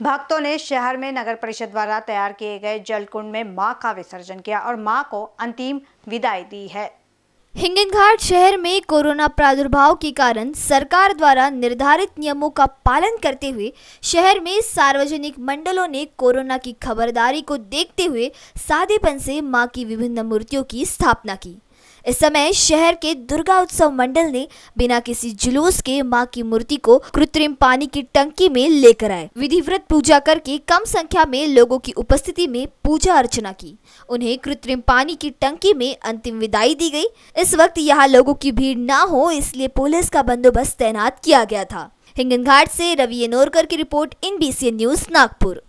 भक्तों ने शहर में नगर परिषद द्वारा तैयार किए गए जल कुंड में माँ का विसर्जन किया और माँ को अंतिम विदाई दी है। हिंगनघाट शहर में कोरोना प्रादुर्भाव के कारण सरकार द्वारा निर्धारित नियमों का पालन करते हुए शहर में सार्वजनिक मंडलों ने कोरोना की खबरदारी को देखते हुए सादेपन से माँ की विभिन्न मूर्तियों की स्थापना की। इस समय शहर के दुर्गा उत्सव मंडल ने बिना किसी जुलूस के माँ की मूर्ति को कृत्रिम पानी की टंकी में लेकर आए। विधिवत पूजा करके कम संख्या में लोगों की उपस्थिति में पूजा अर्चना की। उन्हें कृत्रिम पानी की टंकी में अंतिम विदाई दी गई। इस वक्त यहाँ लोगों की भीड़ न हो, इसलिए पुलिस का बंदोबस्त तैनात किया गया था। हिंगनघाट से रवि नोरकर की रिपोर्ट इन न्यूज़, नागपुर।